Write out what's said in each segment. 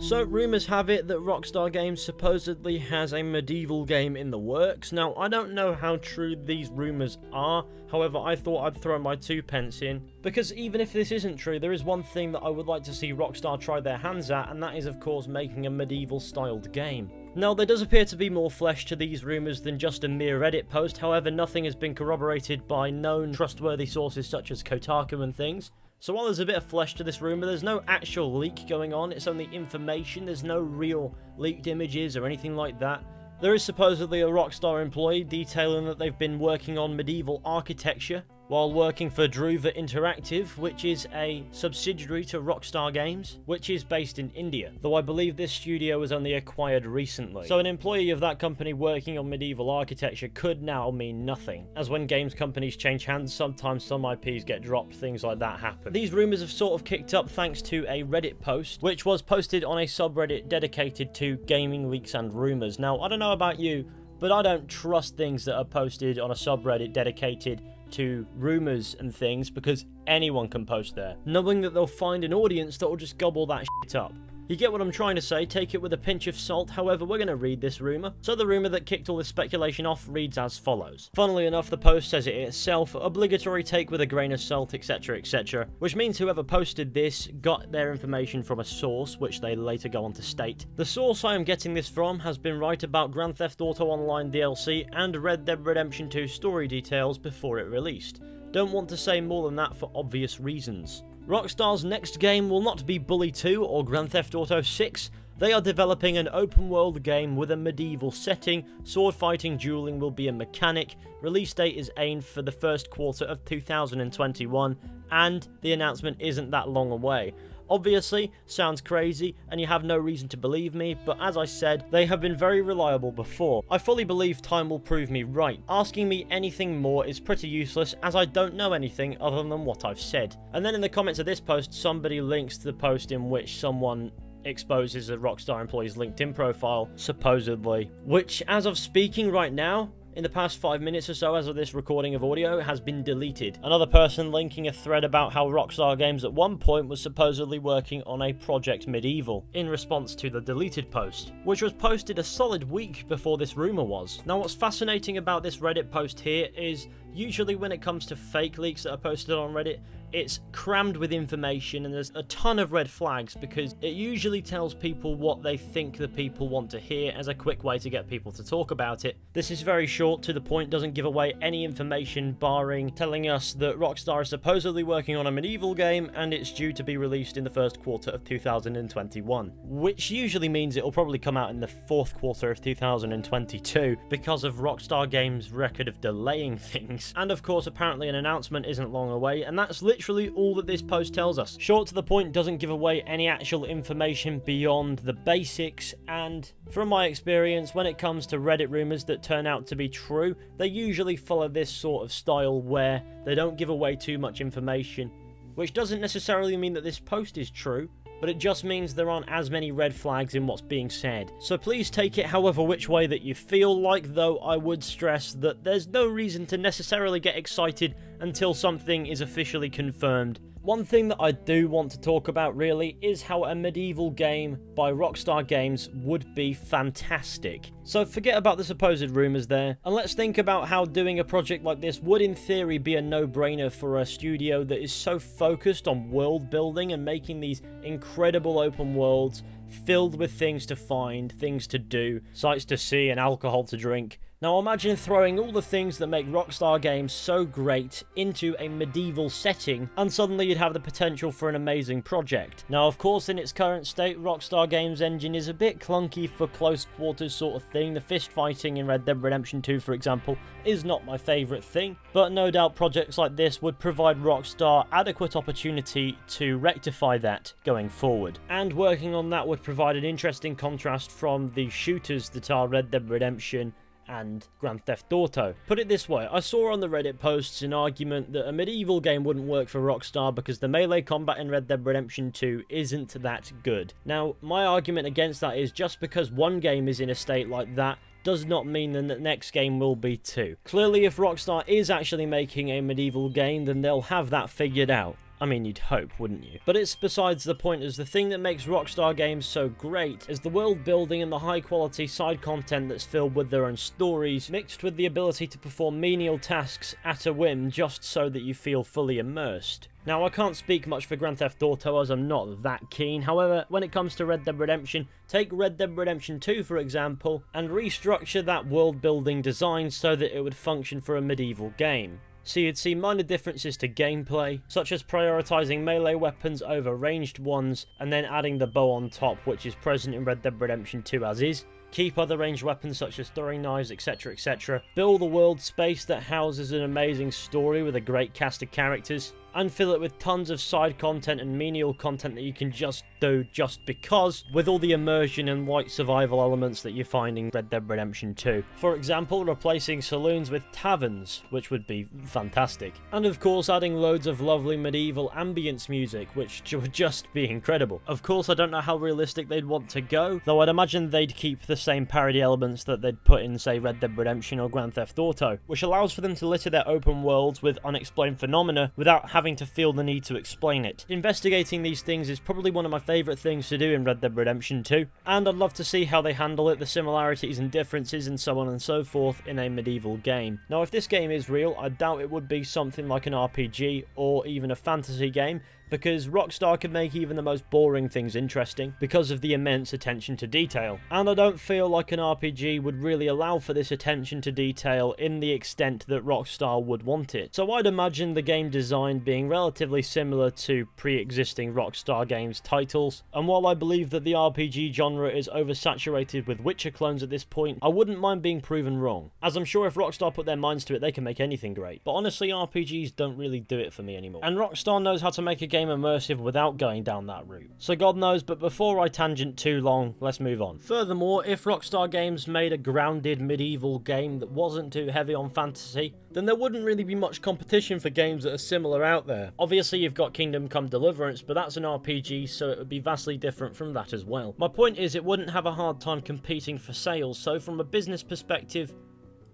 So, rumours have it that Rockstar Games supposedly has a medieval game in the works. Now, I don't know how true these rumours are, however, I thought I'd throw my two pence in. Because even if this isn't true, there is one thing that I would like to see Rockstar try their hands at, and that is, of course, making a medieval styled game. Now, there does appear to be more flesh to these rumours than just a mere Reddit post, however, nothing has been corroborated by known trustworthy sources such as Kotaku and things. So while there's a bit of flesh to this rumour, there's no actual leak going on, it's only information, there's no real leaked images or anything like that. There is supposedly a Rockstar employee detailing that they've been working on medieval architecture, while working for Dhruva Interactive, which is a subsidiary to Rockstar Games, which is based in India, though I believe this studio was only acquired recently. So an employee of that company working on medieval architecture could now mean nothing, as when games companies change hands, sometimes some IPs get dropped, things like that happen. These rumours have sort of kicked up thanks to a Reddit post, which was posted on a subreddit dedicated to gaming leaks and rumours. Now, I don't know about you, but I don't trust things that are posted on a subreddit dedicated to rumours and things because anyone can post there, knowing that they'll find an audience that will just gobble that shit up. You get what I'm trying to say, take it with a pinch of salt, however, we're going to read this rumour. So the rumour that kicked all this speculation off reads as follows. Funnily enough, the post says it itself, obligatory take with a grain of salt, etc, etc, which means whoever posted this got their information from a source, which they later go on to state. The source I am getting this from has been right about Grand Theft Auto Online DLC and Red Dead Redemption 2 story details before it released. Don't want to say more than that for obvious reasons. Rockstar's next game will not be Bully 2 or Grand Theft Auto 6, they are developing an open world game with a medieval setting, sword fighting dueling will be a mechanic, release date is aimed for the first quarter of 2021, and the announcement isn't that long away. Obviously, sounds crazy, and you have no reason to believe me, but as I said, they have been very reliable before. I fully believe time will prove me right. Asking me anything more is pretty useless, as I don't know anything other than what I've said. And then in the comments of this post, somebody links to the post in which someone exposes a Rockstar employee's LinkedIn profile, supposedly. Which, as of speaking right now, in the past 5 minutes or so as of this recording of audio has been deleted. Another person linking a thread about how Rockstar Games at one point was supposedly working on a Project Medieval, in response to the deleted post, which was posted a solid week before this rumour was. Now what's fascinating about this Reddit post here is usually when it comes to fake leaks that are posted on Reddit, it's crammed with information and there's a ton of red flags because it usually tells people what they think the people want to hear as a quick way to get people to talk about it. This is very short, to the point, doesn't give away any information barring telling us that Rockstar is supposedly working on a medieval game and it's due to be released in the first quarter of 2021, which usually means it will probably come out in the fourth quarter of 2022 because of Rockstar Games' record of delaying things. And of course, apparently an announcement isn't long away, and that's literally literally all that this post tells us. Short to the point, doesn't give away any actual information beyond the basics, and from my experience, when it comes to Reddit rumours that turn out to be true, they usually follow this sort of style where they don't give away too much information, which doesn't necessarily mean that this post is true, but it just means there aren't as many red flags in what's being said. So please take it however which way that you feel like, though I would stress that there's no reason to necessarily get excited until something is officially confirmed one thing that I do want to talk about really is how a medieval game by Rockstar Games would be fantastic. So forget about the supposed rumours there, and let's think about how doing a project like this would in theory be a no-brainer for a studio that is so focused on world building and making these incredible open worlds filled with things to find, things to do, sights to see and alcohol to drink. Now imagine throwing all the things that make Rockstar games so great into a medieval setting, and suddenly you'd have the potential for an amazing project. Now of course in its current state, Rockstar Games engine is a bit clunky for close quarters sort of thing. The fist fighting in Red Dead Redemption 2 for example is not my favourite thing, but no doubt projects like this would provide Rockstar adequate opportunity to rectify that going forward. And working on that would provide an interesting contrast from the shooters that are Red Dead Redemption and Grand Theft Auto. Put it this way, I saw on the Reddit posts an argument that a medieval game wouldn't work for Rockstar because the melee combat in Red Dead Redemption 2 isn't that good. Now, my argument against that is just because one game is in a state like that does not mean that the next game will be too. Clearly, if Rockstar is actually making a medieval game, then they'll have that figured out. I mean, you'd hope, wouldn't you? But it's besides the point, as the thing that makes Rockstar games so great is the world building and the high quality side content that's filled with their own stories, mixed with the ability to perform menial tasks at a whim just so that you feel fully immersed. Now, I can't speak much for Grand Theft Auto as I'm not that keen, however, when it comes to Red Dead Redemption, take Red Dead Redemption 2 for example, and restructure that world building design so that it would function for a medieval game. So you'd see minor differences to gameplay, such as prioritising melee weapons over ranged ones, and then adding the bow on top, which is present in Red Dead Redemption 2 as is, keep other ranged weapons such as throwing knives, etc, etc, build a world space that houses an amazing story with a great cast of characters, and fill it with tons of side content and menial content that you can just do just because, with all the immersion and white survival elements that you find in Red Dead Redemption 2. For example, replacing saloons with taverns, which would be fantastic. And of course adding loads of lovely medieval ambience music, which would just be incredible. Of course I don't know how realistic they'd want to go, though I'd imagine they'd keep the same parody elements that they'd put in say Red Dead Redemption or Grand Theft Auto, which allows for them to litter their open worlds with unexplained phenomena without having to feel the need to explain it. Investigating these things is probably one of my favourite things to do in Red Dead Redemption 2, and I'd love to see how they handle it, the similarities and differences and so on and so forth in a medieval game. Now if this game is real, I doubt it would be something like an RPG or even a fantasy game, because Rockstar can make even the most boring things interesting because of the immense attention to detail. And I don't feel like an RPG would really allow for this attention to detail in the extent that Rockstar would want it. So I'd imagine the game design being relatively similar to pre-existing Rockstar games titles, and while I believe that the RPG genre is oversaturated with Witcher clones at this point, I wouldn't mind being proven wrong, as I'm sure if Rockstar put their minds to it they can make anything great. But honestly RPGs don't really do it for me anymore. And Rockstar knows how to make a game immersive without going down that route. So God knows, but before I tangent too long, let's move on. Furthermore, if Rockstar Games made a grounded medieval game that wasn't too heavy on fantasy, then there wouldn't really be much competition for games that are similar out there. Obviously you've got Kingdom Come Deliverance, but that's an RPG, so it would be vastly different from that as well. My point is it wouldn't have a hard time competing for sales, so from a business perspective,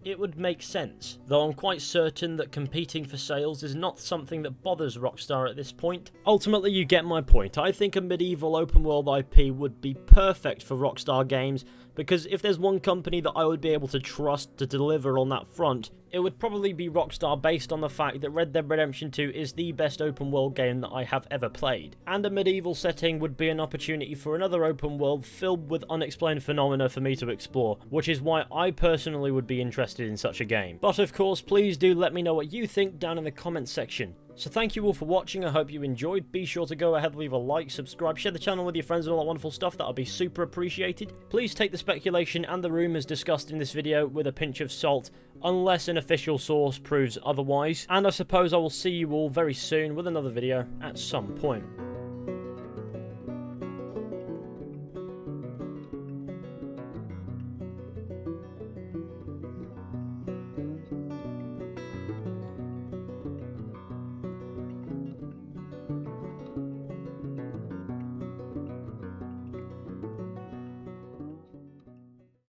it would make sense, though I'm quite certain that competing for sales is not something that bothers Rockstar at this point. Ultimately, you get my point. I think a medieval open world IP would be perfect for Rockstar games, because if there's one company that I would be able to trust to deliver on that front, it would probably be Rockstar based on the fact that Red Dead Redemption 2 is the best open world game that I have ever played. And a medieval setting would be an opportunity for another open world filled with unexplained phenomena for me to explore, which is why I personally would be interested in such a game. But of course, please do let me know what you think down in the comments section. So thank you all for watching, I hope you enjoyed. Be sure to go ahead, leave a like, subscribe, share the channel with your friends and all that wonderful stuff, that'll be super appreciated. Please take the speculation and the rumours discussed in this video with a pinch of salt, unless an official source proves otherwise. And I suppose I will see you all very soon with another video at some point.